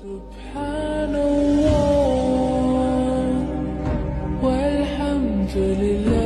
Subhanallah, walhamdulillah.